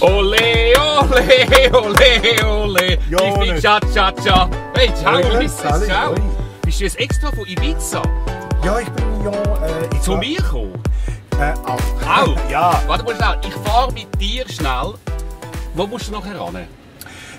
Ole, ole, ole, ole. Ja, Ich bin cha cha cha. Hey, ciao, Sally, ciao. Bist du jetzt extra von Ibiza Ja, ich bin ja. Äh, zu mir gekommen? Äh, auch. Auch? Ja. Warte mal schnell, ich fahre mit dir schnell. Wo musst du nachher ran?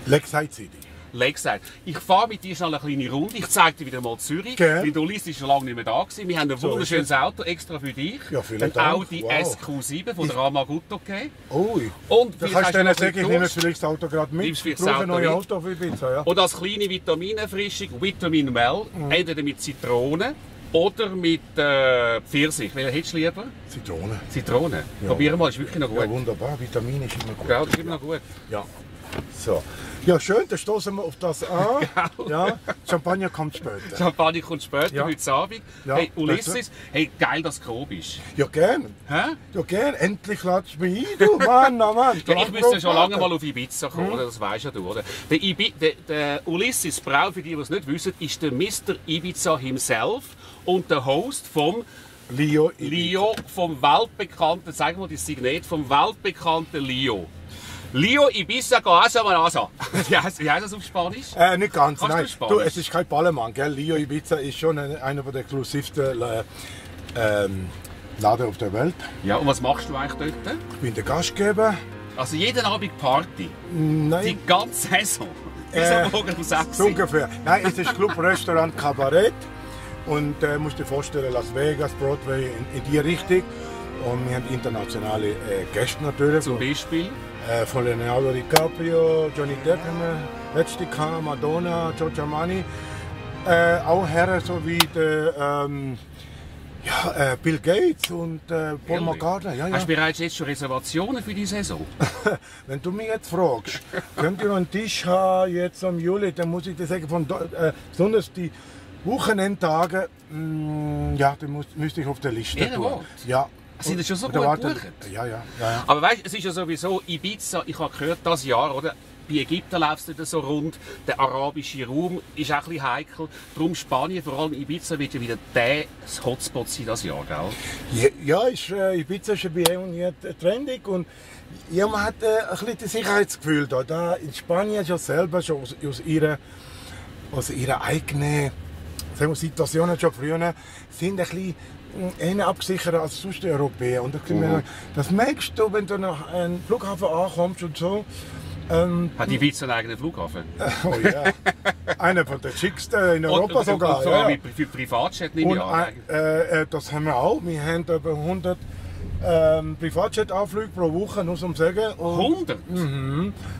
Lakeside City. Lakeside. Ich fahre mit dir schnell eine kleine Runde. Ich zeige dir wieder mal Zürich. Gell. Weil du Ulysses ist schon lange nicht mehr da gewesen. Wir haben ein So wunderschönes es. Auto extra für dich. Ja, vielen ein Dank. Audi Wow. SQ7 von der Ramaguto gegeben. Ui. Und Da kannst du denen sagen, ich nehme vielleicht das Auto gerade mit. Nimmst Ich vielleicht das brauche ein neues? Auto für Ibiza, ja. Und als kleine Vitaminerfrischung Vitamin Well, Mhm. entweder mit Zitrone oder mit äh, Pfirsich. Welche hättest du lieber? Zitrone. Zitrone. Probier mal, ist wirklich noch gut. Ja, wunderbar. Vitamin ist immer gut. Das ist immer noch gut. Ja. So. Ja, schön, dann stoßen wir auf das an. Ja. Champagner kommt später. Champagner kommt später, Ja. heute Abend. Ja, hey, Ulysses, hey, geil, dass du gekommen bist. Ja, gern. Hä? Ja, gern. Endlich latsch mich ein, du Mann, oh Mann. Ja, ich müsste schon lange mal auf Ibiza kommen, oder? das weisst ja du, oder? Der, Ibi der, der Ulysses Brau, für die, die es nicht wissen, ist der Mr. Ibiza himself und der Host vom Leo. Leo, vom weltbekannten, sagen wir das Signet, vom weltbekannten Leo. Leo Ibiza Gaasa Manasa. Wie heißt, wie heißt das auf Spanisch? Äh, nicht ganz, Kannst du nein. Spanisch? Du, es ist kein Ballermann, gell? Leo Ibiza ist schon ein- einer der exklusivsten äh, ähm, Laden auf der Welt. Ja, und was machst du eigentlich dort? Ich bin der Gastgeber. Also jeden Abend Party. Die Nein, ganze Saison. Bis Äh, Morgen um 6 so ungefähr. Nein, es ist Club, Restaurant, Kabarett. Und äh, musst dir vorstellen, Las Vegas, Broadway, in, in die Richtung. Und wir haben internationale äh, Gäste natürlich. Zum Beispiel. Äh, von Leonardo DiCaprio, Johnny Depp letzte gehabt, Madonna, Giorgio Armani. Äh, auch Herren so wie der, ähm, ja, äh, Bill Gates und äh, Paul? McCartney. Ja, ja. Hast du bereits jetzt schon Reservationen für die Saison? Wenn du mich jetzt fragst, könnt ihr noch einen Tisch haben jetzt am Juli, dann muss ich dir sagen, von, äh, besonders die Wochenendtage, mh, ja, die muss, müsste ich auf der Liste Ehrenwort? tun. Ja. Sind das schon so gut gebucht? Ja, ja, ja. ja. Aber weißt, es ist ja sowieso Ibiza, ich habe gehört, das Jahr, oder? Bei Ägypten läuft es nicht so rund. Der arabische Raum ist auch ein bisschen heikel. Darum Spanien, vor allem Ibiza, wird ja wieder der Hotspot sein das Jahr, gell? Ja, ja ist, äh, Ibiza ist bei und hier trendig und ja, man hat äh, ein bisschen das Sicherheitsgefühl da. da. In Spanien schon selber schon aus, aus, ihrer, aus ihrer eigenen sagen wir, Situation schon früher sind ein bisschen eher abgesichert als sonst die Europäer. Und das, Mhm. das merkst du, wenn du nach einem Flughafen ankommst und so. Ähm, Hat Ibiza einen eigenen Flughafen? oh ja, einer von den schicksten in Europa und, sogar. Und sogar ja, ja. mit für Privatjet nehme Und ich an. äh, äh, das haben wir auch. Wir haben über 100 ähm, Privatjet-Anflüge pro Woche, nur zum Sagen. Und 100?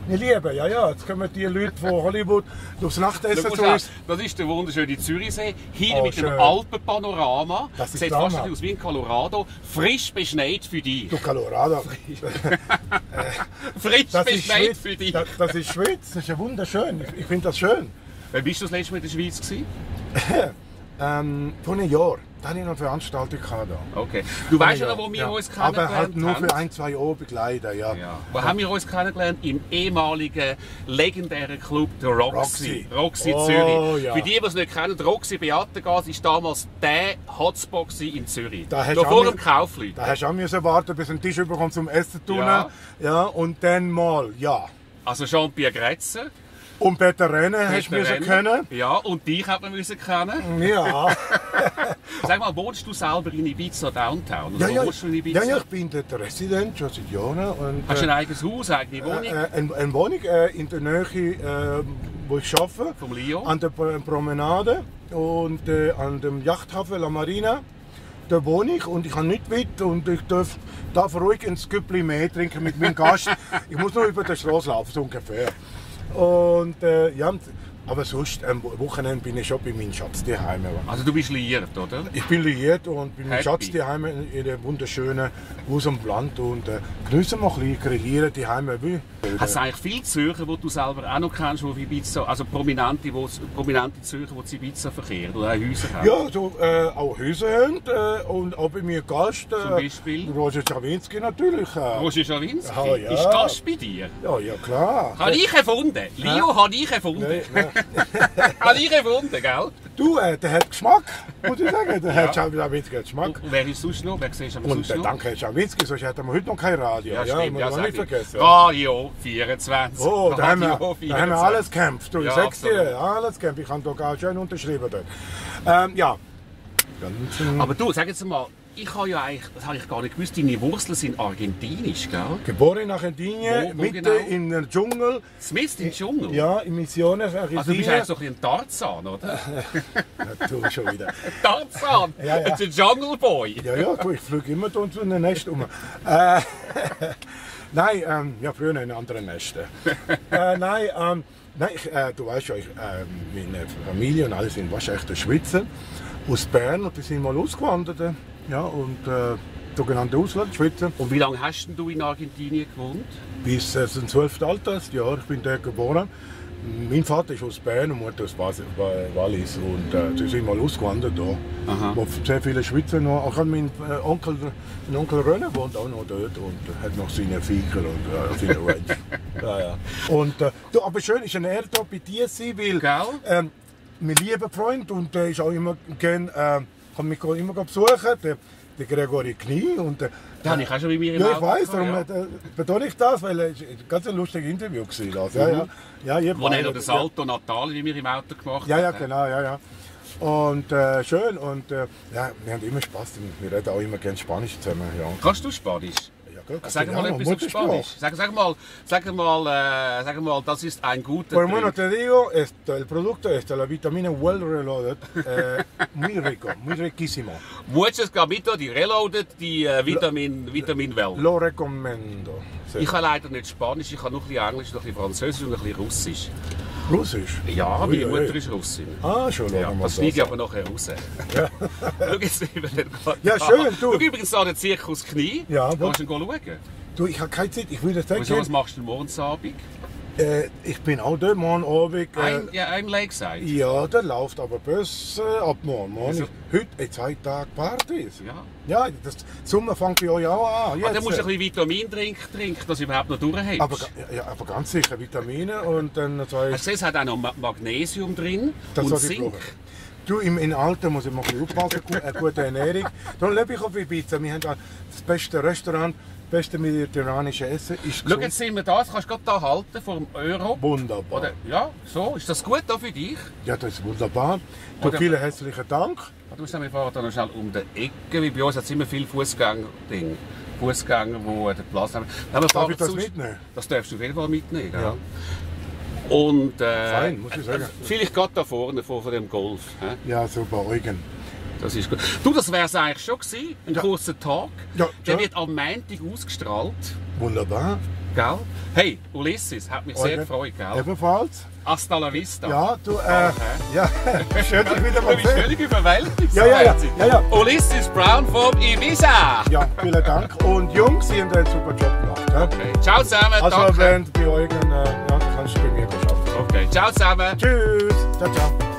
wir lieben, ja, ja. Jetzt kommen die Leute von Hollywood aufs Nachtessen zu uns. Das ist der wunderschöne Zürichsee. Hier Oh, mit dem schön. Alpenpanorama. Das ist Sieht fast aus wie in Colorado. Frisch beschneit für dich. Du Colorado. Frisch ist beschneit für dich. Das, das ist Schweiz. Das ist ja wunderschön. Ich, ich finde das schön. Wann bist du das letzte Mal in der Schweiz? Ähm, vor einem Jahr. Da hatte ich noch eine Veranstaltung da. Okay. Du weißt ja Ja, noch, wo wir ja. uns kennengelernt Aber halt nur haben? für ein, zwei Jahre begleiten, ja. Ja. Wo haben wir uns kennengelernt? Im ehemaligen legendären Club der Roxy. Roxy. Roxy Oh, Zürich. ja. Für die, die es nicht kennen, Roxy Beatengas war damals der Hotspot in Zürich. Da hast Noch du vor dem Kaufleuten. Da hast du auch müssen warten, bis du einen Tisch bekommst zum Essen tun. Ja. ja. Und dann mal, ja. Also Jean-Pierre Gretzer. Und Peter Rennen hast du müssen kennen. Ja, und dich hat man müssen kennen. Ja. Sag mal, wohnst du selber in Ibiza Downtown? Oder ja, ja, du in Ibiza? ja, ja, ich bin dort Resident schon seit Jahren. Und, Hast du ein äh, eigenes Haus, eigene Wohnung? äh, eine, eine Wohnung äh, in der Nähe, äh, wo ich arbeite. Vom Leo? An der Pro- Promenade und äh, an dem Yachthafen La Marina. Da wohne ich und ich habe nicht weit und ich darf, darf ruhig ein Sküppli mehr trinken mit meinem Gast. ich muss nur über die Straße laufen, so ungefähr. Und äh, ja, aber sonst, am Wochenende bin ich schon bei meinem Schatz daheim. Also du bist liiert, oder? Ich bin liiert und bei meinem. Schatz daheim in in einem wunderschönen Haus am Land und äh, geniessen wir ein bisschen, grillieren daheim. Hat es eigentlich viele Zürcher, die du selber auch noch kennst, die auf Ibiza, also Prominente, die, prominente Zürcher, die zu Ibiza verkehren oder auch Häuser haben? Ja, so, äh, auch Häuser haben äh, und auch bei mir Gast. Äh, Zum Beispiel? Roger Czawinski natürlich. Äh. Roger Schawinski Ah, ja. ist Gast bei dir. Ja, ja klar. Habe ich erfunden. Leo habe ich erfunden. Nein, nein. habe ich erfunden, gell? Du, äh, der hat Geschmack, muss ich sagen. Der hat Schawinski Geschmack. Und wer ist sonst noch? Wer siehst du Und sonst äh, noch? danke Schawinski, sonst hätten wir heute noch kein Radio. Ja, stimmt, muss ja, man sag nicht ich. vergessen. Radio 24. Oh, da haben, wir, Radio da haben wir 24. alles gekämpft. Du, ich Ja, sag's dir, absolut. alles gekämpft. Ich habe da gar schön unterschrieben dort. Ähm, ja. Ganz, ähm, Aber du, sag jetzt mal, ich habe ja eigentlich, das habe ich gar nicht gewusst, deine Wurzeln sind argentinisch, gell? Geboren in Argentinien, Wo- wo mitten genau? in der Dschungel. Smith im Dschungel? Ja, in Misiones, Also du bist eigentlich so ein ein Tarzan, oder? Ja, du schon wieder. Tarzan! Ja, ja. A Jungle Boy! Ja, ja, du, ich fliege immer da zu einem Nest um. Äh, nein, ähm, ja, früher in anderen Nesten. äh, nein, ähm, nein ich, äh, du weißt ja, ich, äh, meine Familie und alle sind wahrscheinlich Schweizer aus Bern und die sind mal ausgewandert. Ja, und äh, sogenannte Auslandschweizer. Und wie lange hast denn du in Argentinien gewohnt? Bis äh, zum 12. Altersjahr, ich bin dort geboren. Mein Vater ist aus Bern und Mutter aus Wallis und äh, sie sind mal ausgewandert da. Aha. Wo sehr viele Schweizer noch, auch mein äh, Onkel, mein Onkel René wohnt auch noch dort und hat noch seine Viecher und äh, seine Ranch. ja, ja. Und, äh, du, aber schön ist eine Ehre da bei dir zu sein, weil ähm, mein lieber Freund und der ist auch immer gern, äh, kann mich immer besuchen, der, der Gregory Knie und der, Den habe ich auch schon bei mir im ja, ich weiß, darum äh, betone ich das, weil es ein ganz ein lustiges Interview war. Das. Ja, ja. Ja, ihr Wo er das Salto Natale bei mir im Auto gemacht Ja, ja, genau, ja, ja. Und äh, schön und äh, ja, wir haben immer Spaß. Wir reden auch immer gerne Spanisch zusammen. Ja, Kannst du Spanisch? Sag mal etwas auf. Spanisch. Sag, sag mal, sag mal, äh, sag mal, das ist ein guter Pues bueno, te digo, esto, el producto este, la vitamina Well Reloaded, eh, muy rico, muy riquísimo. Muchos Gamito, die Reloaded, die äh, Vitamin, Vitamin Well. Lo recomiendo. Sehr Ich kann leider nicht Spanisch, ich kann noch ein bisschen Englisch, noch ein bisschen Französisch und ein bisschen Russisch. Russisch? Ja, meine Mutter ist Russin. Ah, schon, Ja, das schneide ich aber nachher raus. Schau jetzt über den Ja, schön, du. Schau übrigens an den Zirkus Knie. Ja, wo- Kannst du ihn schauen? Du, ich habe keine Zeit, ich würde sagen, Wieso, was machst du morgens Abend? Äh, ich bin auch dort morgen Abend. Äh, Ein, ja, ein Lakeside. ja, der läuft aber besser ab morgen. morgen ist, heute in zwei Tage Partys. Ja. Ja, das Sommer fängt bei euch auch an. Aber Jetzt. dann musst du ein bisschen Vitamindrink trinken, dass du überhaupt noch durchhältst. aber, ja, aber ganz sicher Vitamine und dann zwei. Gesehen, es hat auch noch Ma- Magnesium drin Das und Zink. brauche. Du, im, im Alter muss ich mal ein aufpassen, eine gute Ernährung. Darum lebe ich auf Ibiza. Wir haben da das beste Restaurant, das beste mediterranische Essen. Ist Schau, jetzt sind wir da, das kannst du gerade da halten, vor dem Euro. Wunderbar. Oder, ja, so, ist das gut da für dich? Ja, das ist wunderbar. Du, Oder- vielen herzlichen Dank. Du musst wir fahren da noch schnell um die Ecke, wie bei uns hat es immer viele Fußgänger-Ding. Fußgänger, die den Platz haben. Nein, Darf ich das sonst- mitnehmen? Das darfst du auf jeden Fall mitnehmen. Ja. Ja. Und äh, Fein, muss ich sagen. vielleicht gerade da vorne, vor, dem Golf. hä? Ja, super, Eugen. Das ist gut. Du, das wäre es eigentlich schon gewesen. Ein Ja. kurzer Tag. Ja, Der ja. wird am Montag ausgestrahlt. Wunderbar. Gell? Hey, Ulysses, hat mich sehr Eugen. gefreut, gell? Ebenfalls. Hasta la vista. Ja, du, äh, ja, schön, dich wieder Du mal bist sehen. völlig überwältigt. Ja, ja, ja, ja, ja. Ulysses Brown vom Ibiza. Ja, vielen Dank. Und Jungs, Sie haben einen super Job gemacht. Ja? Okay. Ciao zusammen. Also, danke. wenn bei Eugen, äh, kannst du bei mir beschaffen. Okay, ciao zusammen. Tschüss. Ciao, ciao.